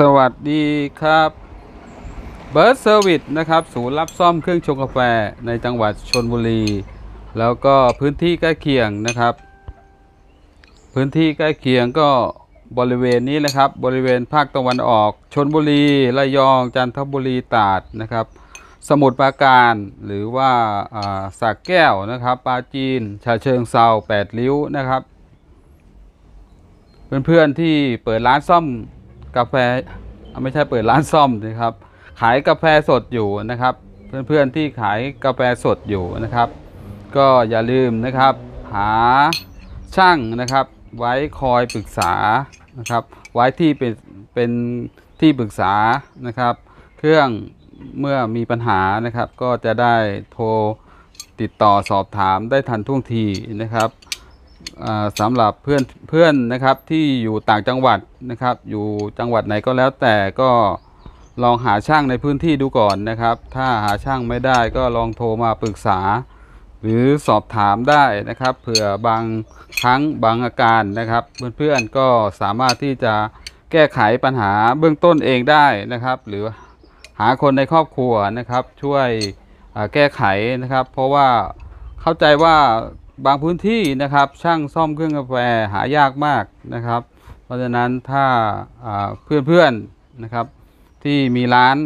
สวัสดีครับเบิร์ดเซอร์วิสนะครับ ศูนย์รับซ่อมเครื่องชงกาแฟในจังหวัดชลบุรี แล้วก็พื้นที่ใกล้เคียงนะครับ พื้นที่ใกล้เคียงก็บริเวณนี้นะครับ บริเวณภาคตะวันออกชลบุรีระยองจันทบุรีตราดนะครับ สมุทรปราการหรือว่าสระแก้วนะครับปราจีนฉะเชิงเทราแปดริ้วนะครับ เพื่อนๆที่เปิดร้านซ่อม กาแฟไม่ใช่เปิดร้านซ่อมนะครับ ขายกาแฟสดอยู่นะครับ เพื่อนๆที่ขายกาแฟสดอยู่นะครับ ก็อย่าลืมนะครับ หาช่างนะครับ ไว้คอยปรึกษานะครับ ไว้ที่เป็นเป็นที่ปรึกษานะครับ เครื่องเมื่อมีปัญหานะครับ ก็จะได้โทรติดต่อสอบถามได้ทันท่วงทีนะครับ สำหรับเพื่อนเพื่อนนะครับที่อยู่ต่างจังหวัดนะครับ อยู่จังหวัดไหนก็แล้วแต่ก็ลองหาช่างในพื้นที่ดูก่อนนะครับ ถ้าหาช่างไม่ได้ก็ลองโทรมาปรึกษา หรือสอบถามได้นะครับเผื่อบางครั้งบางอาการนะครับ เพื่อนๆก็สามารถที่จะแก้ไขปัญหาเบื้องต้นเองได้นะครับ หรือหาคนในครอบครัวนะครับ ช่วยแก้ไขนะครับ เพราะว่าเข้าใจว่า บางพื้นที่นะครับช่างซ่อมเครื่องกาแฟหายากมากนะครับ เพราะฉะนั้นถ้าอ่าเพื่อนๆนะครับที่มีร้าน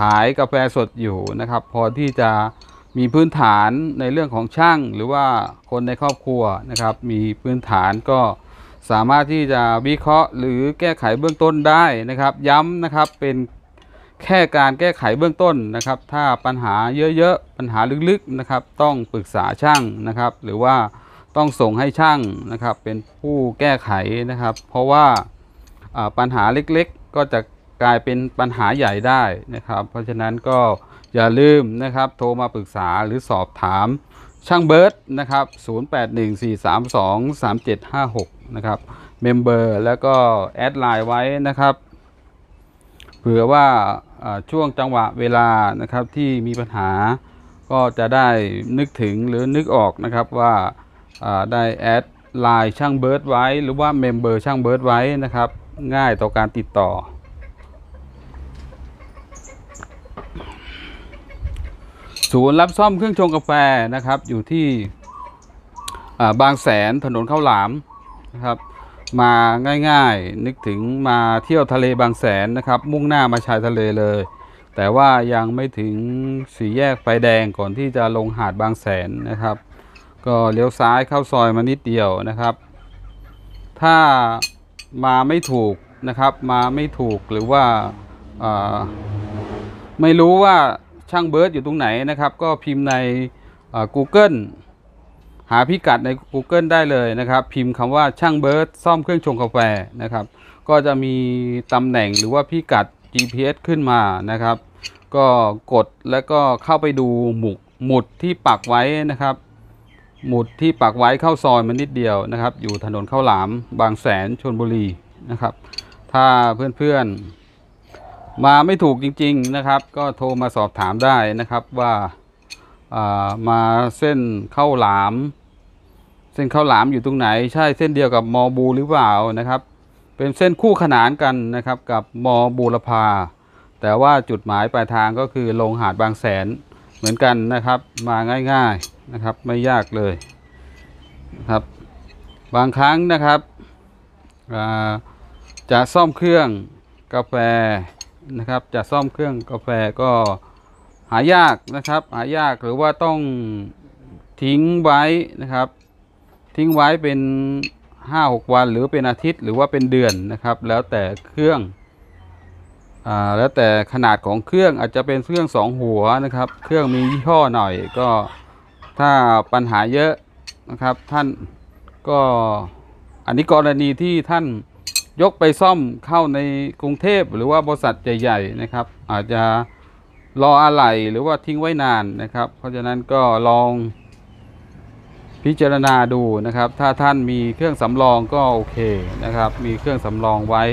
ขายกาแฟสดอยู่นะครับ พอที่จะมีพื้นฐานในเรื่องของช่าง หรือว่าคนในครอบครัวนะครับ มีพื้นฐานก็สามารถที่จะวิเคราะห์หรือแก้ไขเบื้องต้นได้นะครับ ย้ำนะครับเป็น แค่การแก้ไขเบื้องต้นนะครับ ถ้าปัญหาเยอะๆ ปัญหาลึกๆนะครับ ต้องปรึกษาช่างนะครับ หรือว่าต้องส่งให้ช่างนะครับ เป็นผู้แก้ไขนะครับ เพราะว่าปัญหาเล็กๆ ก็จะกลายเป็นปัญหาใหญ่ได้นะครับ เพราะฉะนั้นก็อย่าลืมนะครับ โทรมาปรึกษาหรือสอบถามช่างเบิร์ดนะครับ 0814323756 นะครับ เมมเบอร์แล้วก็ add ไลน์ไว้นะครับ เผื่อว่าช่วงจังหวะเวลานะครับที่มีปัญหาก็จะได้นึกถึงหรือนึกออกนะครับว่าได้ add ไลน์ช่างเบิร์ดไว้ หรือว่าเมมเบอร์ช่างเบิร์ดไว้นะครับ ง่ายต่อการติดต่อ ศูนย์รับซ่อมเครื่องชงกาแฟนะครับ อยู่ที่บางแสนถนนข้าวหลามนะครับ มาง่ายๆ นึกถึงมาเที่ยวทะเลบางแสนนะครับ มุ่งหน้ามาชายทะเลเลย แต่ว่ายังไม่ถึงสี่แยกไฟแดงก่อนที่จะลงหาดบางแสนนะครับ ก็เลี้ยวซ้ายเข้าซอยมานิดเดียวนะครับ ถ้ามาไม่ถูกนะครับมาไม่ถูกหรือว่าาไม่รู้ว่าช่างเบิร์ดอยู่ตรงไหนนะครับ ก็พิมพ์ใน Google หาพิกัดใน Google ได้เลยนะครับ พิมพ์คำว่าช่างเบิร์ดซ่อมเครื่องชงกาแฟนะครับ ก็จะมีตำแหน่งหรือว่าพิกัด GPS ขึ้นมานะครับ ก็กดแล้วก็เข้าไปดูหมุกหมุดที่ปักไว้นะครับ หมุดที่ปักไว้เข้าซอยมันนิดเดียวนะครับ อยู่ถนนข้าวหลาม บางแสนชนบุรีนะครับ ถ้าเพื่อนๆ มาไม่ถูกจริง ๆนะครับ ก็โทรมาสอบถามได้นะครับว่าามาเส้นข้าวหลาม เส้นข้าวหลามอยู่ตรงไหน ใช่เส้นเดียวกับมอบูหรือเปล่านะครับ เป็นเส้นคู่ขนานกันนะครับกับมอบูรพา แต่ว่าจุดหมายปลายทางก็คือลงหาดบางแสนเหมือนกันนะครับ มาง่ายๆนะครับไม่ยากเลยนะครับบางครั้งนะครับจะซ่อมเครื่องกาแฟนะครับ จะซ่อมเครื่องกาแฟก็หายากนะครับ หายากหรือว่าต้องทิ้งไว้นะครับ ทิ้งไว้เป็นห้าหกวันหรือเป็นอาทิตย์หรือว่าเป็นเดือนนะครับ แล้วแต่เครื่องอ่าแล้วแต่ขนาดของเครื่องอาจจะเป็นเครื่องสองหัวนะครับ เครื่องมียี่ห้อหน่อยก็ถ้าปัญหาเยอะนะครับท่านก็อันนี้กรณีที่ท่านยกไปซ่อมเข้าในกรุงเทพหรือว่าบริษัทใหญ่ๆนะครับ อาจจะรออะไหล่หรือว่าทิ้งไว้นานนะครับ เพราะฉะนั้นก็ลอง พิจารณาดูนะครับ ถ้าท่านมีเครื่องสำรองก็โอเคนะครับ มีเครื่องสำรองไว้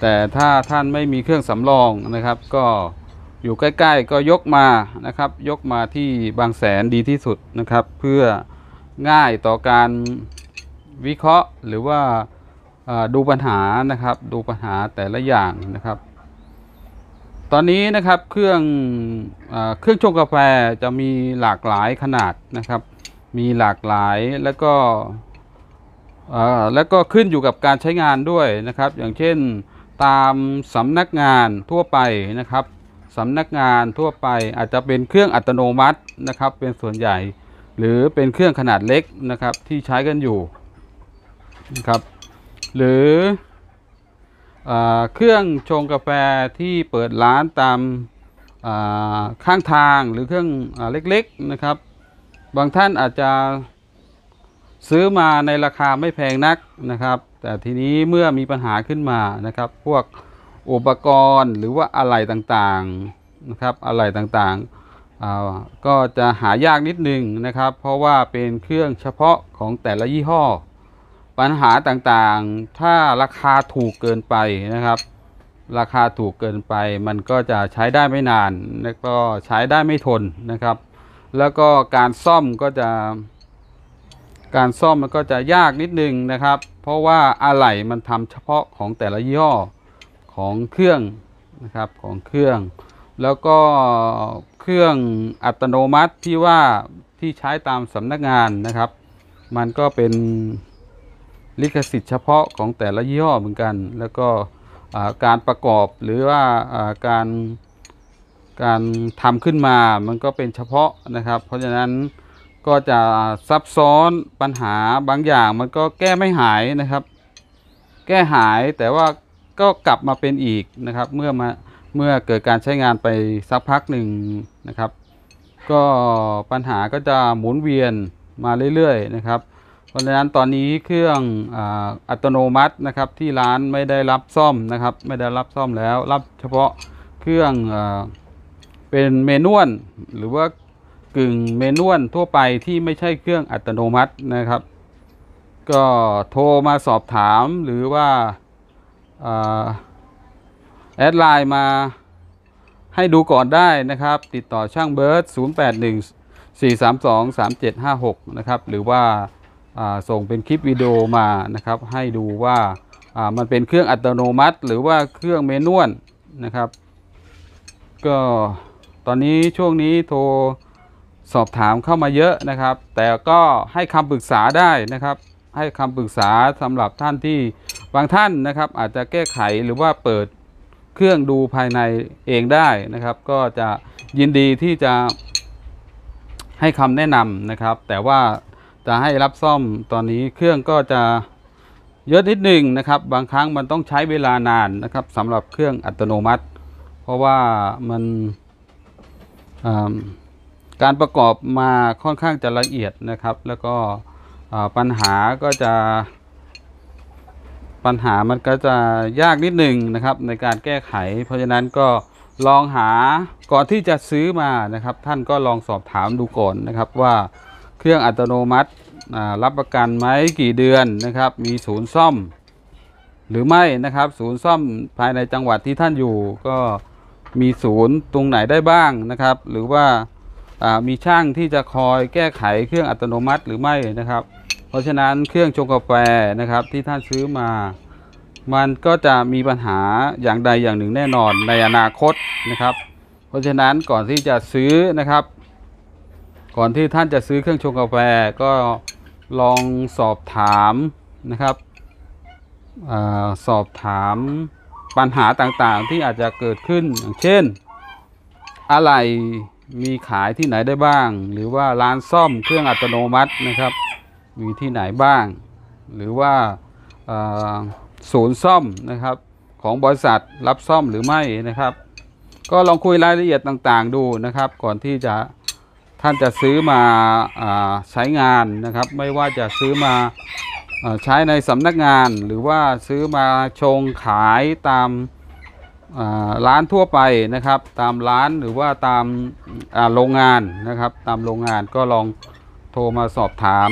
แต่ถ้าท่านไม่มีเครื่องสำรองนะครับ ก็อยู่ใกล้ ๆ ก็ยกมานะครับ ยกมาที่บางแสนดีที่สุดนะครับ เพื่อง่ายต่อการวิเคราะห์หรือว่าดูปัญหานะครับ ดูปัญหาแต่ละอย่างนะครับ ตอนนี้นะครับเครื่องอเครื่องชงกาแฟจะมีหลากหลายขนาดนะครับ มีหลากหลายแล้วก็แล้วก็ขึ้นอยู่กับการใช้งานด้วยนะครับ อย่างเช่นตามสำนักงานทั่วไปนะครับสำนักงานทั่วไปอาจจะเป็นเครื่องอัตโนมัตินะครับ เป็นส่วนใหญ่ หรือเป็นเครื่องขนาดเล็กนะครับที่ใช้กันอยู่นะครับหรืออเครื่องชงกาแฟที่เปิดร้านตามข้างทางหรือเครื่องอเล็กๆนะครับ บางท่านอาจจะซื้อมาในราคาไม่แพงนักนะครับ แต่ทีนี้เมื่อมีปัญหาขึ้นมานะครับ พวกอุปกรณ์หรือว่าอะไหล่ต่างๆนะครับอะไหล่ต่างๆอ่าก็จะหายากนิดนึงนะครับ เพราะว่าเป็นเครื่องเฉพาะของแต่ละยี่ห้อ ปัญหาต่างๆ ถ้าราคาถูกเกินไปนะครับ ราคาถูกเกินไปมันก็จะใช้ได้ไม่นาน แล้วก็ใช้ได้ไม่ทนนะครับ แล้วก็การซ่อมก็จะ การซ่อมมันก็จะยากนิดนึงนะครับ เพราะว่าอะไหล่มันทำเฉพาะของแต่ละยี่ห้อของเครื่องนะครับของเครื่อง แล้วก็เครื่องอัตโนมัติที่ว่าที่ใช้ตามสำนักงานนะครับ มันก็เป็นลิขสิทธิ์เฉพาะของแต่ละยี่ห้อเหมือนกัน แล้วก็การประกอบหรือว่าการ การทำขึ้นมามันก็เป็นเฉพาะนะครับ เพราะฉะนั้นก็จะซับซ้อนปัญหาบางอย่างมันก็แก้ไม่หายนะครับ แก้หายแต่ว่าก็กลับมาเป็นอีกนะครับ เมื่อมาเมื่อเกิดการใช้งานไปสักพักหนึ่งนะครับ ก็ปัญหาก็จะหมุนเวียนมาเรื่อยๆนะครับ เพราะฉะนั้นตอนนี้เครื่องอ,อัตโนมัตินะครับที่ร้านไม่ได้รับซ่อมนะครับ ไม่ได้รับซ่อมแล้วรับเฉพาะเครื่องเอ่อ เป็น manual หรือว่ากึ่ง manual ทั่วไปที่ไม่ใช่เครื่องอัตโนมัตินะครับ ก็โทรมาสอบถามหรือว่าเอ่อ add ไลน์มาให้ดูก่อนได้นะครับ ติดต่อช่างเบิร์ด081 432 3756 นะครับ หรือว่าส่งเป็นคลิปวิดีโอมานะครับ ให้ดูว่าอ่ามันเป็นเครื่องอัตโนมัติ หรือว่าเครื่องเมนวลนะครับ ก็ ตอนนี้ช่วงนี้โทรสอบถามเข้ามาเยอะนะครับ แต่ก็ให้คำปรึกษาได้นะครับ ให้คำปรึกษาสำหรับท่านที่บางท่านนะครับ อาจจะแก้ไขหรือว่าเปิดเครื่องดูภายในเองได้นะครับ ก็จะยินดีที่จะให้คำแนะนำนะครับ แต่ว่าจะให้รับซ่อมตอนนี้เครื่องก็จะเยอะนิดหนึ่งนะครับ บางครั้งมันต้องใช้เวลานานนะครับสำหรับเครื่องอัตโนมัติ เพราะว่ามัน การประกอบมาค่อนข้างจะละเอียดนะครับ แล้วก็ปัญหาก็จะ ปัญหามันก็จะยากนิดหนึ่งนะครับ ในการแก้ไข เพราะฉะนั้นก็ลองหาก่อนที่จะซื้อมานะครับ ท่านก็ลองสอบถามดูก่อนนะครับว่าเครื่องอัตโนมัติรับประกันไหมกี่เดือนนะครับ มีศูนย์ซ่อมหรือไม่นะครับ ศูนย์ซ่อมภายในจังหวัดที่ท่านอยู่ก็ มีศูนย์ตรงไหนได้บ้างนะครับ หรือว่าามีช่างที่จะคอยแก้ไขเครื่องอัตโนมัติหรือไม่นะครับ เพราะฉะนั้นเครื่องชงกาแฟนะครับที่ท่านซื้อมา มันก็จะมีปัญหาอย่างใดอย่างหนึ่งแน่นอนในอนาคตนะครับ เพราะฉะนั้นก่อนที่จะซื้อนะครับ ก่อนที่ท่านจะซื้อเครื่องชงกาแฟก็ลองสอบถามนะครับอสอบถาม ปัญหาต่างๆที่อาจจะเกิดขึ้นอย่างเช่น อะไรมีขายที่ไหนได้บ้าง หรือว่าร้านซ่อมเครื่องอัตโนมัตินะครับ มีที่ไหนบ้าง หรือว่าศูนย์ซ่อมนะครับของบริษัทรับซ่อมหรือไม่นะครับ ก็ลองคุยรายละเอียดต่างๆดูนะครับ ก่อนที่จะท่านจะซื้อมาอใช้งานนะครับ ไม่ว่าจะซื้อมา ใช้ในสำนักงานหรือว่าซื้อมาชงขายตามร้านทั่วไปนะครับ ตามร้านหรือว่าตามโรงงานนะครับ ตามโรงงานก็ลองโทรมาสอบถาม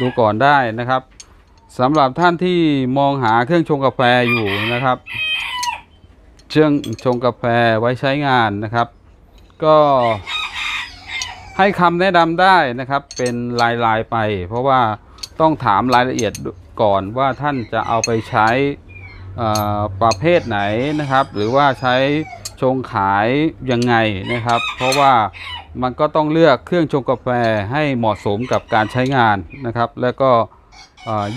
ดูก่อนได้นะครับสำหรับท่านที่มองหาเครื่องชงกาแฟอยู่นะครับเครื่องชงกาแฟไว้ใช้งานนะครับ ก็ให้คำแนะนำได้นะครับเป็นลายๆไป เพราะว่า ต้องถามรายละเอียดก่อนว่าท่านจะเอาไปใช้ประเภทไหนนะครับ หรือว่าใช้ชงขายยังไงนะครับ เพราะว่ามันก็ต้องเลือกเครื่องชงกาแฟให้เหมาะสมกับการใช้งานนะครับ แล้วก็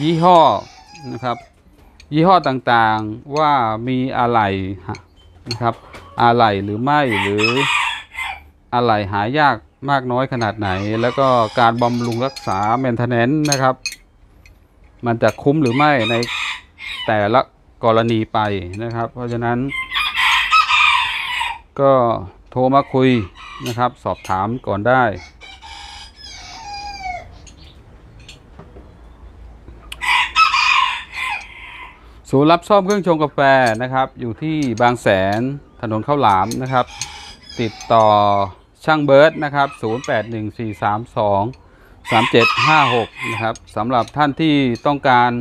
ยี่ห้อนะครับ ยี่ห้อต่างๆว่ามีอะไรนะครับ อะไรหรือไม่หรืออะไรหายาก มากน้อยขนาดไหน แล้วก็การบำรุงรักษา maintenance นะครับ มันจะคุ้มหรือไม่ในแต่ละกรณีไปนะครับ เพราะฉะนั้น ก็โทรมาคุยนะครับ สอบถามก่อนได้ ศูนย์รับซ่อมเครื่องชงกาแฟนะครับ อยู่ที่บางแสนถนนข้าวหลามนะครับ ติดต่อ ช่างเบิร์ดนะครับ 081432 3756 นะครับสำหรับท่านที่ต้องการ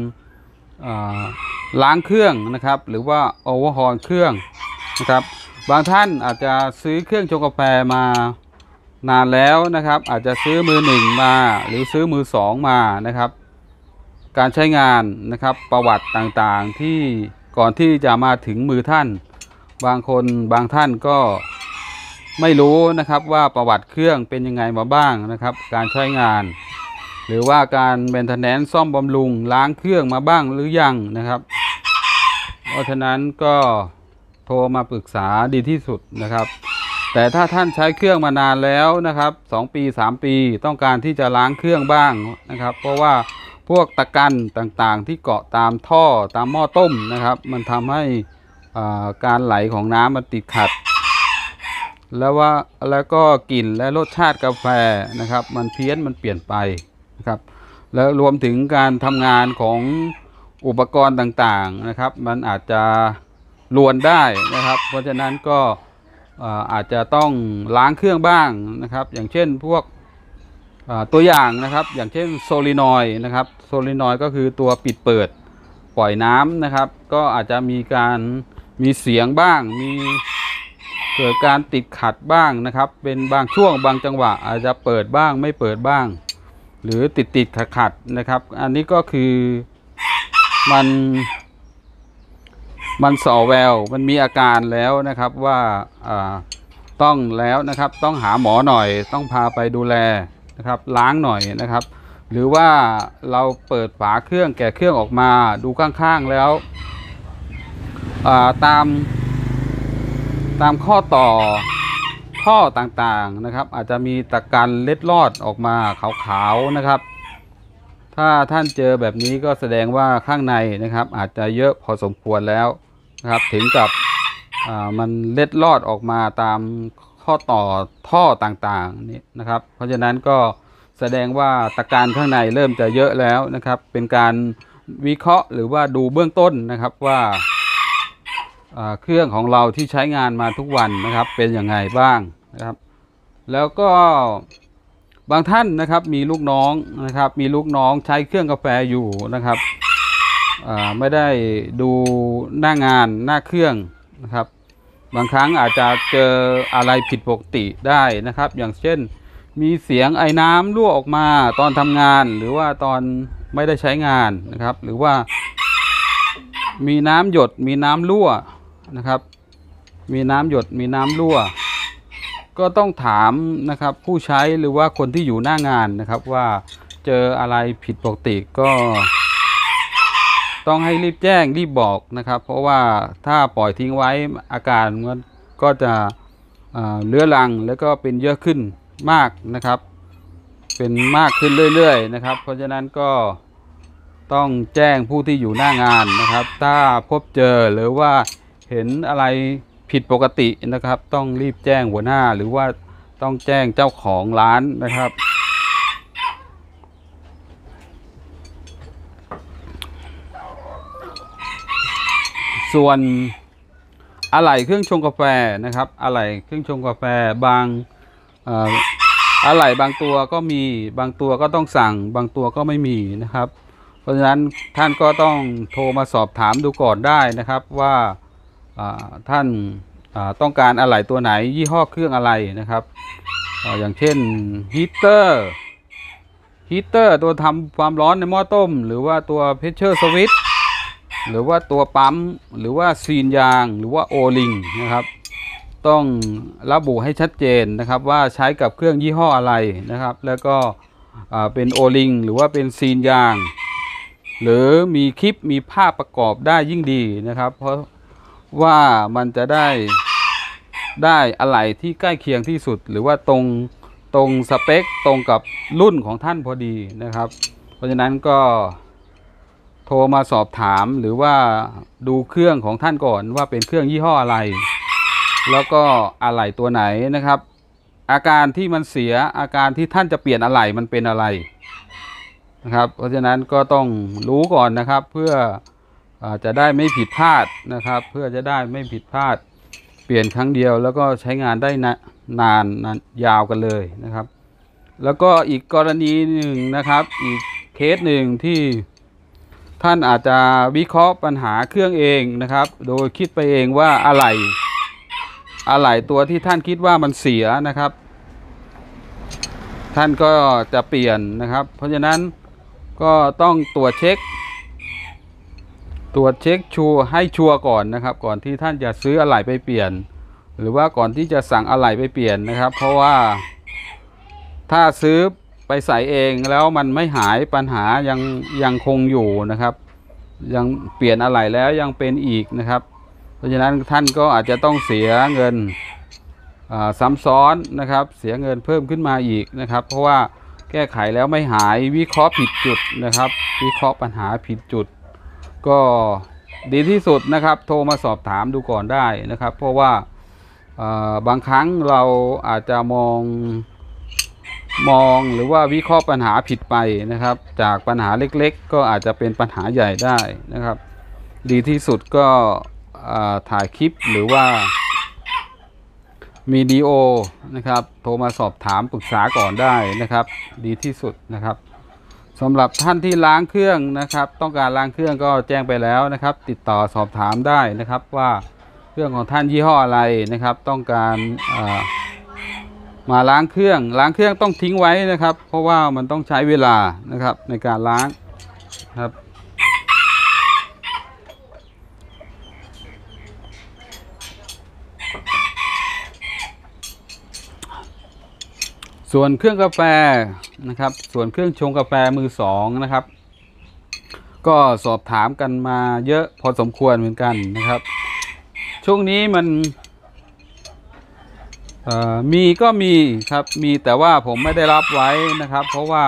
ล้างเครื่องนะครับ หรือว่าโอเวอร์ฮอลเครื่องนะครับ บางท่านอาจจะซื้อเครื่องชงกาแฟมานานแล้วนะครับ อาจจะซื้อมือหนึ่งมาหรือซื้อมือสองมานะครับ การใช้งานนะครับประวัติต่างๆที่ก่อนที่จะมาถึงมือท่าน บางคนบางท่านก็ ไม่รู้นะครับว่าประวัติเครื่องเป็นยังไงมาบ้างนะครับ การใช้งาน หรือว่าการเ a นเทนแนนซ่อมบำรุงล้างเครื่องมาบ้างหรือยังนะครับ เพราะฉะนั้นก็โทรมาปรึกษาดีที่สุดนะครับ แต่ถ้าท่านใช้เครื่องมานานแล้วนะครับ 2 ปี 3 ปีต้องการที่จะล้างเครื่องบ้างนะครับ เพราะว่าพวกตะกันต่างๆ ที่เกาะตามท่อตามหม้อต้มนะครับ มันทำให้อ่าการไหลของน้ำมันติดขัด แล้วว่าแล้วก็กลิ่นและรสชาติกาแฟนะครับ มันเพี้ยนมันเปลี่ยนไปนะครับ แล้วรวมถึงการทำงานของอุปกรณ์ต่างๆนะครับ มันอาจจะลวนได้นะครับ เพราะฉะนั้นก็อาจจะต้องล้างเครื่องบ้างนะครับ อย่างเช่นพวกตัวอย่างนะครับ อย่างเช่นโซลินอยด์นะครับโซลินอยด์ก็คือตัวปิดเปิดปล่อยน้ำนะครับ ก็อาจจะมีการมีเสียงบ้างมี เกิดการติดขัดบ้างนะครับ เป็นบางช่วงบางจังหวะ อาจจะเปิดบ้างไม่เปิดบ้าง หรือติดติดขัดขัดนะครับ อันนี้ก็คือมันมันส่อแววมันมีอาการแล้วนะครับว่าต้องแล้วนะครับ ต้องหาหมอหน่อย ต้องพาไปดูแลนะครับ ล้างหน่อยนะครับ หรือว่าเราเปิดฝาเครื่องแกะเครื่องออกมาดูข้างๆแล้วตาม ตามข้อต่อท่อต่างๆนะครับ อาจจะมีตะกันเล็ดลอดออกมาขาวๆนะครับ ถ้าท่านเจอแบบนี้ก็แสดงว่าข้างในนะครับ อาจจะเยอะพอสมควรแล้วนะครับ ถึงกับมันเล็ดลอดออกมาตามข้อต่อท่อต่างๆนี่นะครับ เพราะฉะนั้นก็แสดงว่าตะการข้างในเริ่มจะเยอะแล้วนะครับ เป็นการวิเคราะห์หรือว่าดูเบื้องต้นนะครับว่า เครื่องของเราที่ใช้งานมาทุกวันนะครับ เป็นยังไงบ้างนะครับ แล้วก็บางท่านนะครับมีลูกน้องนะครับ มีลูกน้องใช้เครื่องกาแฟอยู่นะครับไม่ได้ดูหน้างานหน้าเครื่องนะครับ บางครั้งอาจจะเจออะไรผิดปกติได้นะครับ อย่างเช่น มีเสียงไอ้น้ำรั่วออกมาตอนทำงาน หรือว่าตอนไม่ได้ใช้งานนะครับ หรือว่ามีน้ำหยดมีน้ำรั่ว นะครับ มีน้ำหยดมีน้ำรั่ว ก็ต้องถามนะครับผู้ใช้หรือว่าคนที่อยู่หน้างานนะครับว่าเจออะไรผิดปกติก็ ต้องให้รีบแจ้งรีบบอกนะครับ เพราะว่าถ้าปล่อยทิ้งไว้อาการมันก็จะเอ่อเรื้อรังแล้วก็เป็นเยอะขึ้นมากนะครับ เป็นมากขึ้นเรื่อยๆนะครับ เพราะฉะนั้นก็ต้องแจ้งผู้ที่อยู่หน้างานนะครับ ถ้าพบเจอหรือว่า เห็นอะไรผิดปกตินะครับ ต้องรีบแจ้งหัวหน้าหรือว่าต้องแจ้งเจ้าของร้านนะครับ ส่วนอะไหล่เครื่องชงกาแฟนะครับอะไหล่เครื่องชงกาแฟบางอะไหล่บางตัวก็มีบางตัวก็ต้องสั่ง บางตัวก็ไม่มีนะครับ เพราะฉะนั้นท่านก็ต้องโทรมาสอบถามดูก่อนได้นะครับว่า ท่านต้องการอะไหล่ตัวไหนยี่ห้อเครื่องอะไรนะครับออย่างเช่น heater heater ตัวทำความร้อนในหม้อต้ม หรือว่าตัว pressure switchหรือว่าตัวปั๊มหรือว่าซีนยางหรือว่าโอลิงนะครับ ต้องระบุให้ชัดเจนนะครับว่าใช้กับเครื่องยี่ห้ออะไรนะครับ แล้วก็เป็นโอลิงหรือว่าเป็นซีนยาง หรือมีคลิปมีภาพประกอบได้ยิ่งดีนะครับ เพราะ ว่ามันจะได้ได้อะไรที่ใกล้เคียงที่สุด หรือว่าตรงตรงสเปคตรงกับรุ่นของท่านพอดีนะครับ เพราะฉะนั้นก็โทรมาสอบถามหรือว่าดูเครื่องของท่านก่อนว่าเป็นเครื่องยี่ห้ออะไร แล้วก็อะไหล่ตัวไหนนะครับ อาการที่มันเสียอาการที่ท่านจะเปลี่ยนอะไหล่มันเป็นอะไรนะครับ เพราะฉะนั้นก็ต้องรู้ก่อนนะครับเพื่อ จะได้ไม่ผิดพลาดนะครับ เพื่อจะได้ไม่ผิดพลาด เปลี่ยนครั้งเดียวแล้วก็ใช้งานได้นะนานนานยาวกันเลยนะครับ แล้วก็อีกกรณีหนึ่งนะครับ อีกเคสหนึ่งที่ท่านอาจจะวิเคราะห์ปัญหาเครื่องเองนะครับ โดยคิดไปเองว่าอะไรอะไหล่ตัวที่ท่านคิดว่ามันเสียนะครับ ท่านก็จะเปลี่ยนนะครับ เพราะฉะนั้นก็ต้องตรวจเช็ค ตรวจเช็คชัวร์ให้ชัวร์ก่อนนะครับ ก่อนที่ท่านจะซื้ออะไหล่ไปเปลี่ยน หรือว่าก่อนที่จะสั่งอะไหล่ไปเปลี่ยนนะครับ เพราะว่า ถ้าซื้อไปใส่เองแล้วมันไม่หายปัญหายังยังคงอยู่นะครับ ยังเปลี่ยนอะไหล่แล้วยังเป็นอีกนะครับ เพราะฉะนั้นท่านก็อาจจะต้องเสียเงินซ้ำซ้อนนะครับ เสียเงินเพิ่มขึ้นมาอีกนะครับ เพราะว่าแก้ไขแล้วไม่หายวิเคราะห์ผิดจุดนะครับ วิเคราะห์ปัญหาผิดจุด ก็ดีที่สุดนะครับโทรมาสอบถามดูก่อนได้นะครับ เพราะว่าบางครั้งเราอาจจะมองมองหรือว่าวิเคราะห์ปัญหาผิดไปนะครับ จากปัญหาเล็กๆ ก็อาจจะเป็นปัญหาใหญ่ได้นะครับ ดีที่สุดก็ถ่ายคลิปหรือว่ามีดีโอนะครับ โทรมาสอบถามปรึกษาก่อนได้นะครับ ดีที่สุดนะครับ สำหรับท่านที่ล้างเครื่องนะครับ ต้องการล้างเครื่องก็แจ้งไปแล้วนะครับ ติดต่อสอบถามได้นะครับว่าเครื่องของท่านยี่ห้ออะไรนะครับ ต้องการมาล้างเครื่อง ล้างเครื่องต้องทิ้งไว้นะครับ เพราะว่ามันต้องใช้เวลานะครับในการล้างครับส่วนเครื่องกาแฟ นะครับ ส่วนเครื่องชงกาแฟมือสองนะครับ ก็สอบถามกันมาเยอะพอสมควรเหมือนกันนะครับ ช่วงนี้มันมีก็มีครับมีแต่ว่าผมไม่ได้รับไว้นะครับ เพราะว่า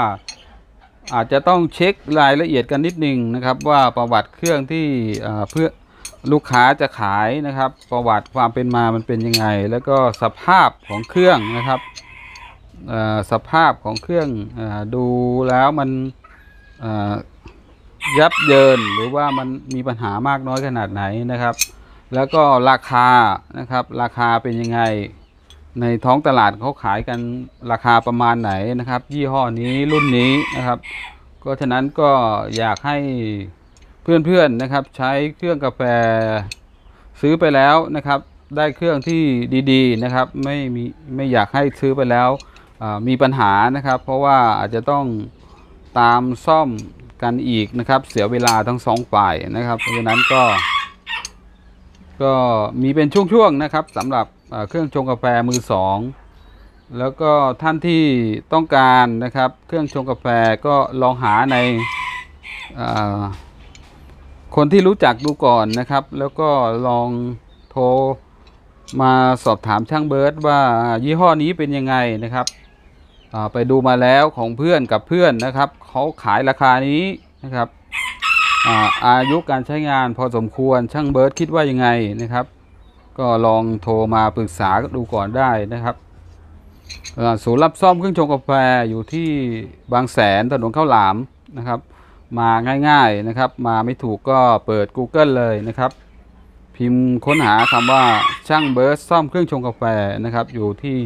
อาจจะต้องเช็ครายละเอียดกันนิดนึงนะครับ ว่าประวัติเครื่องที่เพื่อลูกค้าจะขายนะครับ ประวัติความเป็นมามันเป็นยังไง แล้วก็สภาพของเครื่องนะครับ สภาพของเครื่องอดูแล้วมันยับเยินหรือว่ามันมีปัญหามากน้อยขนาดไหนนะครับ แล้วก็ราคานะครับราคาเป็นยังไงในท้องตลาดเขาขายกันราคาประมาณไหนนะครับ ยี่ห้อนี้รุ่นนี้นะครับ ก็ฉะนั้นก็อยากให้เพื่อนๆนะครับ ใช้เครื่องกาแฟซื้อไปแล้วนะครับ ได้เครื่องที่ดี ๆนะครับ ไม่มีไม่อยากให้ซื้อไปแล้ว มีปัญหานะครับ เพราะว่าอาจจะต้องตามซ่อมกันอีกนะครับ เสียเวลาทั้งสองฝ่ายนะครับเพราะฉะนั้นก็ ก็มีเป็นช่วงๆนะครับสำหรับเครื่องชงกาแฟมือสองแล้วก็ท่านที่ต้องการนะครับ เครื่องชงกาแฟก็ลองหาในคนที่รู้จักดูก่อนนะครับ แล้วก็ลองโทรมาสอบถามช่างเบิร์ดว่ายี่ห้อนี้เป็นยังไงนะครับ ไปดูมาแล้วของเพื่อนกับเพื่อนนะครับเขาขายราคานี้นะครับอายุการใช้งานพอสมควรช่างเบิร์ดคิดว่ายังไงนะครับ ก็ลองโทรมาปรึกษาดูก่อนได้นะครับศูนย์รับซ่อมเครื่องชงกาแฟอยู่ที่บางแสนถนนข้าวหลามนะครับ มาง่ายๆนะครับ มาไม่ถูกก็เปิด Google เลยนะครับ พิมพ์ค้นหาคำว่าช่างเบิร์ดซ่อมเครื่องชงกาแฟนะครับ อยู่ที่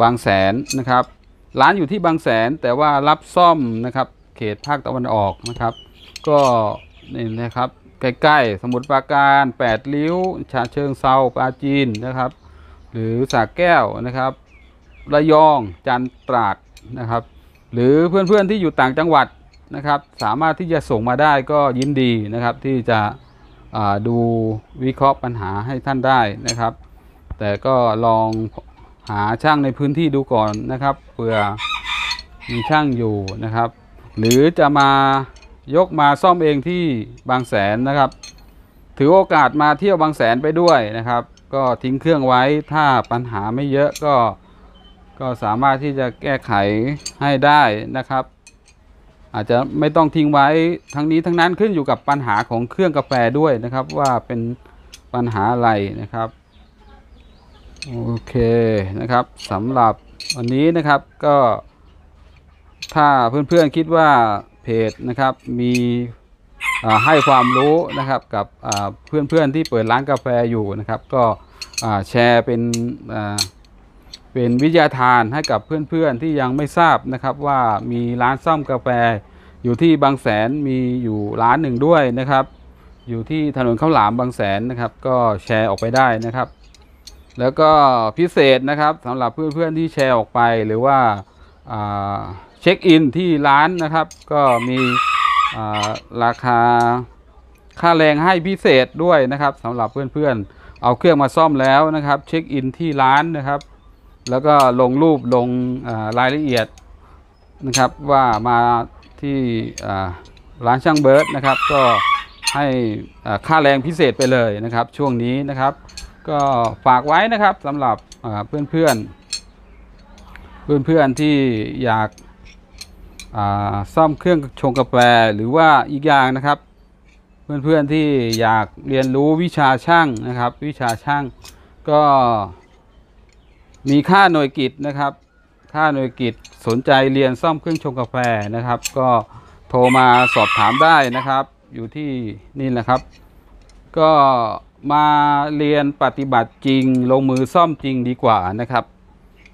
บางแสนนะครับ ร้านอยู่ที่บางแสนแต่ว่ารับซ่อมนะครับ เขตภาคตะวันออกนะครับ ก็นี่นะครับใกล้ๆสมุทรปราการ8ริ้วชาเชิงเซาปราจีนนะครับ หรือสระแก้วนะครับระยองจันตราดนะครับ หรือเพื่อนๆที่อยู่ต่างจังหวัดนะครับ สามารถที่จะส่งมาได้ก็ยินดีนะครับ ที่จะดูวิเคราะห์ปัญหาให้ท่านได้นะครับ แต่ก็ลอง หาช่างในพื้นที่ดูก่อนนะครับเผื่อมีช่างอยู่นะครับ หรือจะมายกมาซ่อมเองที่บางแสนนะครับ ถือโอกาสมาเที่ยวบางแสนไปด้วยนะครับ ก็ทิ้งเครื่องไว้ถ้าปัญหาไม่เยอะก็ก็สามารถที่จะแก้ไขให้ได้นะครับ อาจจะไม่ต้องทิ้งไว้ทั้งนี้ทั้งนั้นขึ้นอยู่กับปัญหาของเครื่องกาแฟด้วยนะครับ ว่าเป็นปัญหาอะไรนะครับ โอเคนะครับสำหรับวันนี้นะครับก็ ถ้าเพื่อนๆคิดว่าเพจนะครับมีให้ความรู้นะครับกับเพื่อนๆที่เปิดร้านกาแฟอยู่นะครับ ก็แชร์เป็นเป็นวิทยาทานให้กับเพื่อนๆที่ยังไม่ทราบนะครับว่ามีร้านซ่อมกาแฟอยู่ที่บางแสนมีอยู่ร้านหนึ่งด้วยนะครับ อยู่ที่ถนนข้าวหลามบางแสนนะครับ ก็แชร์ออกไปได้นะครับ แล้วก็พิเศษนะครับสำหรับเพื่อนๆที่แชร์ออกไปหรือว่าเช็คอินที่ร้านนะครับ ก็มีราคาค่าแรงให้พิเศษด้วยนะครับสำหรับเพื่อนๆ เอาเครื่องมาซ่อมแล้วนะครับ เช็คอินที่ร้านนะครับ แล้วก็ลงรูปลงรายละเอียดนะครับว่ามาที่ร้านช่างเบิร์ดนะครับ ก็ให้ค่าแรงพิเศษไปเลยนะครับ ช่วงนี้นะครับ ก็ฝากไว้นะครับสำหรับอ่าเพื่อนเพื่อนๆที่อยากซ่อมเครื่องชงกาแฟหรือว่าอีกอย่างนะครับ เพื่อนๆที่อยากเรียนรู้วิชาช่างนะครับ วิชาช่างก็มีค่าหน่วยกิจนะครับ ค่าหน่วยกิจสนใจเรียนซ่อมเครื่องชงกาแฟนะครับ ก็โทรมาสอบถามได้นะครับ อยู่ที่นี่แหละครับ ก็ มาเรียนปฏิบัติจริง ลงมือซ่อมจริงดีกว่านะครับ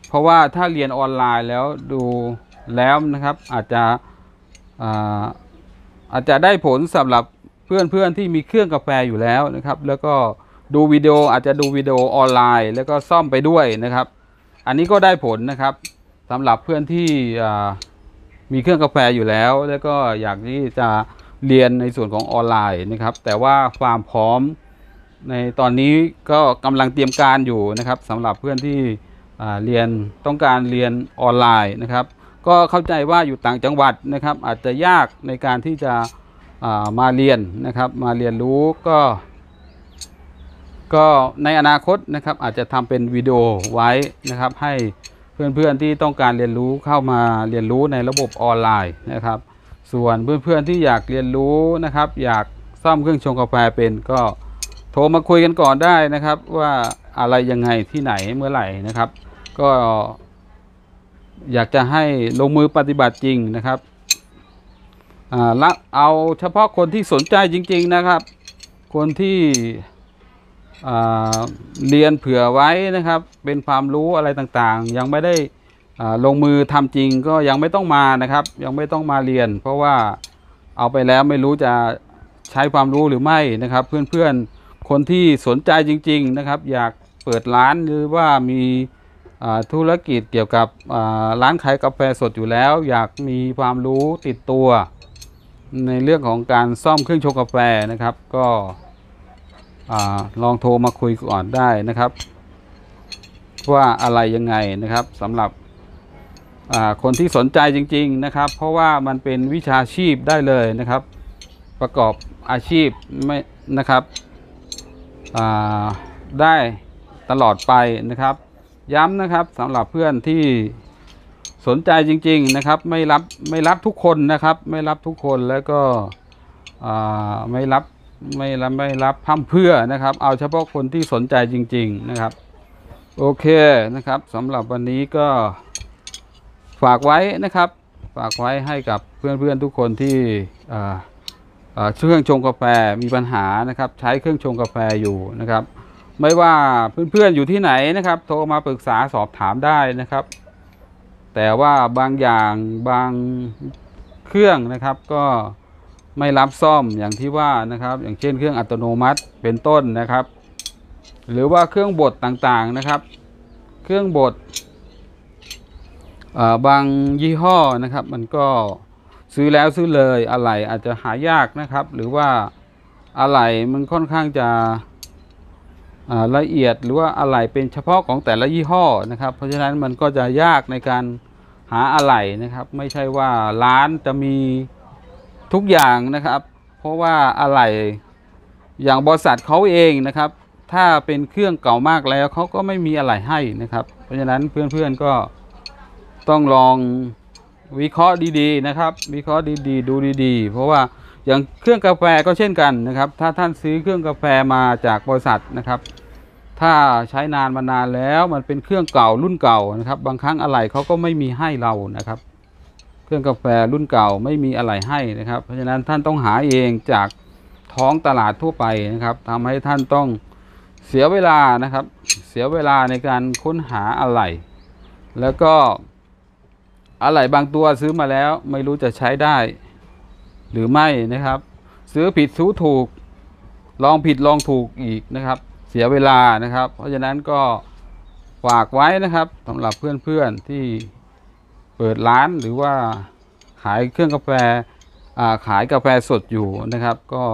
เพราะว่าถ้าเรียนออนไลน์แล้วดูแล้วนะครับ อาจจะอาอาจจะได้ผลสำหรับเพื่อนๆที่มีเครื่องกาแฟอยู่แล้วนะครับ แล้วก็ดูวิดีโออาจจะดูวิดีโอออนไลน์ แล้วก็ซ่อมไปด้วยนะครับ อันนี้ก็ได้ผลนะครับสำหรับเพื่อนที่มีเครื่องกาแฟอยู่แล้ว แล้วก็อยากที่จะเรียนในส่วนของออนไลน์นะครับ แต่ว่าความพร้อม ในตอนนี้ก็กำลังเตรียมการอยู่นะครับสำหรับเพื่อนที่เรียนต้องการเรียนออนไลน์นะครับ ก็เข้าใจว่าอยู่ต่างจังหวัดนะครับ อาจจะยากในการที่จะามาเรียนนะครับ มาเรียนรู้ก็ ก็ในอนาคตนะครับอาจจะทำเป็นวิดีโอไว้นะครับ ให้เพื่อนๆที่ต้องการเรียนรู้เข้ามาเรียนรู้ในระบบออนไลน์นะครับ ส่วนเพื่อนๆที่อยากเรียนรู้นะครับ อยากซ่อมเครื่องชงกาแฟเป็นก็ ทรมาคุยกันก่อนได้นะครับ ว่าอะไรยังไงที่ไหนเมื่อไหร่นะครับ ก็อยากจะให้ลงมือปฏิบัติจริงนะครับอ่าละเอาเฉพาะคนที่สนใจจริง ๆนะครับ คนที่อ่าเรียนเผื่อไว้นะครับ เป็นความรู้อะไรต่างๆ ยังไม่ได้ลงมือทำจริงก็ยังไม่ต้องมานะครับ ยังไม่ต้องมาเรียน เพราะว่าเอาไปแล้วไม่รู้จะใช้ความรู้หรือไม่นะครับ เพื่อนๆ คนที่สนใจจริง ๆนะครับ อยากเปิดร้านหรือว่ามีธุรกิจเกี่ยวกับร้านขายกาแฟสดอยู่แล้ว อยากมีความรู้ติดตัว ในเรื่องของการซ่อมเครื่องชงกาแฟนะครับ ก็ลองโทรมาคุยก่อนได้นะครับ ว่าอะไรยังไงนะครับสำหรับคนที่สนใจจริง ๆนะครับ เพราะว่ามันเป็นวิชาชีพได้เลยนะครับ ประกอบอาชีพไม่นะครับ ได้ตลอดไปนะครับ ย้ำนะครับสำหรับเพื่อนที่สนใจจริง ๆนะครับ ไม่รับไม่รับทุกคนนะครับ ไม่รับทุกคนแล้วก็ไม่รับไม่รับไม่รับพร่ำเพื่อนะครับ เอาเฉพาะคนที่สนใจจริง ๆนะครับ โอเคนะครับสำหรับวันนี้ก็ฝากไว้นะครับ ฝากไว้ให้กับเพื่อนๆทุกคนที่อ่า เครื่องชงกาแฟมีปัญหานะครับ ใช้เครื่องชงกาแฟอยู่นะครับ ไม่ว่าเพื่อนๆอยู่ที่ไหนนะครับ โทรมาปรึกษาสอบถามได้นะครับ แต่ว่าบางอย่างบางเครื่องนะครับก็ไม่รับซ่อมอย่างที่ว่านะครับ อย่างเช่นเครื่องอัตโนมัติเป็นต้นนะครับ หรือว่าเครื่องบดต่างๆนะครับ เครื่องบดบางยี่ห้อนะครับ มันก็ ซื้อแล้วซื้อเลยอะไหล่อาจจะหายากนะครับ หรือว่าอะไหล่มันค่อนข้างจะละเอียดหรือว่าอะไหล่เป็นเฉพาะของแต่ละยี่ห้อนะครับ เพราะฉะนั้นมันก็จะยากในการหาอะไหล่นะครับ ไม่ใช่ว่าร้านจะมีทุกอย่างนะครับ เพราะว่าอะไหล่อย่างบริษัทเขาเองนะครับ ถ้าเป็นเครื่องเก่ามากแล้วเขาก็ไม่มีอะไหล่ให้นะครับ เพราะฉะนั้นเพื่อนๆก็ต้องลอง วิเคราะห์ดีๆนะครับ วิเคราะห์ดีๆ ดูดีๆ เพราะว่าอย่างเครื่องกาแฟก็เช่นกันนะครับ ถ้าท่านซื้อเครื่องกาแฟมาจากบริษัทนะครับ ถ้าใช้นานมานานแล้วมันเป็นเครื่องเก่ารุ่นเก่านะครับ บางครั้งอะไหล่เขาก็ไม่มีให้เรานะครับ เครื่องกาแฟรุ่นเก่าไม่มีอะไหล่ให้นะครับ เพราะฉะนั้นท่านต้องหาเองจากท้องตลาดทั่วไปนะครับทำให้ท่านต้องเสียเวลานะครับ เสียเวลาในการค้นหาอะไหล่แล้วก็ อะไหล่บางตัวซื้อมาแล้วไม่รู้จะใช้ได้ หรือไม่นะครับ ซื้อผิดซื้อถูก ลองผิดลองถูกอีกนะครับ เสียเวลานะครับ เพราะฉะนั้นก็ฝากไว้นะครับสำหรับเพื่อนๆที่เปิดร้านหรือว่าขายเครื่องกาแฟาขายกาแฟสดอยู่นะครับ ก็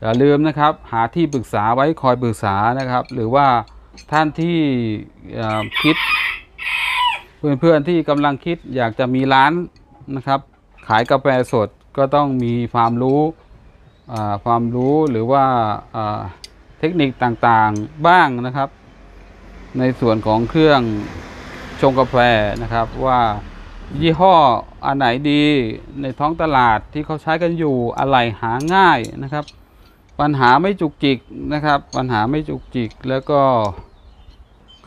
อย่าลืมนะครับ หาที่ปรึกษาไว้คอยปรึกษานะครับ หรือว่าท่านที่คิด เพื่อนๆที่กำลังคิดอยากจะมีร้านนะครับ ขายกาแฟสดก็ต้องมีความรู้ความรู้หรือว่าเทคนิคต่างๆบ้างนะครับ ในส่วนของเครื่องชงกาแฟนะครับว่ายี่ห้ออันไหนดีในท้องตลาดที่เขาใช้กันอยู่อะไรหาง่ายนะครับ ปัญหาไม่จุกจิกนะครับ ปัญหาไม่จุกจิกแล้วก็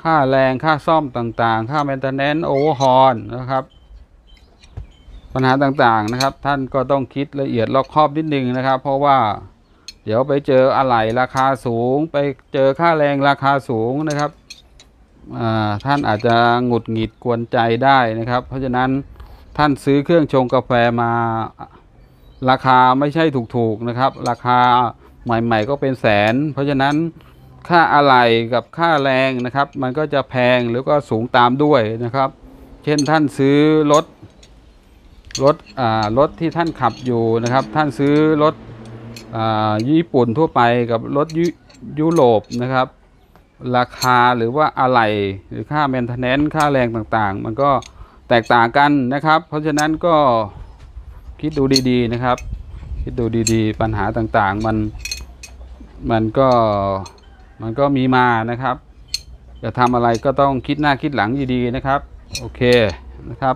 ค่าแรงค่าซ่อมต่างๆ ค่า maintenance overhaul นะครับ ปัญหาต่างๆนะครับ ท่านก็ต้องคิดละเอียดรอบคอบนิดนึงนะครับ เพราะว่าเดี๋ยวไปเจออะไหล่ราคาสูง ไปเจอค่าแรงราคาสูงนะครับท่านอาจจะหงุดหงิดกวนใจได้นะครับ เพราะฉะนั้นท่านซื้อเครื่องชงกาแฟมาราคาไม่ใช่ถูกๆนะครับ ราคาใหม่ ๆ ก็เป็นแสน เพราะฉะนั้น ค่าอะไหล่กับค่าแรงนะครับ มันก็จะแพงหรือก็สูงตามด้วยนะครับ เช่นท่านซื้อรถรถอ่ารถที่ท่านขับอยู่นะครับ ท่านซื้อรถอ่าญี่ปุ่นทั่วไปกับรถยุยุโรปนะครับ ราคาหรือว่าอะไหล่หรือค่า maintenance ค่าแรงต่างๆ มันก็แตกต่างกันนะครับ เพราะฉะนั้นก็คิดดูดีๆนะครับ คิดดูดีๆ ปัญหาต่างๆ มันมันก็ มันก็มีมานะครับ จะทำอะไรก็ต้องคิดหน้าคิดหลังดีๆนะครับ โอเคนะครับ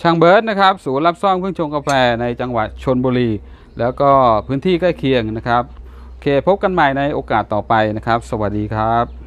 ช่างเบิร์ดนะครับ ศูนย์รับซ่อมเครื่องชงกาแฟในจังหวัดชนบุรี แล้วก็พื้นที่ใกล้เคียงนะครับ โอเคพบกันใหม่ในโอกาสต่อไปนะครับ สวัสดีครับ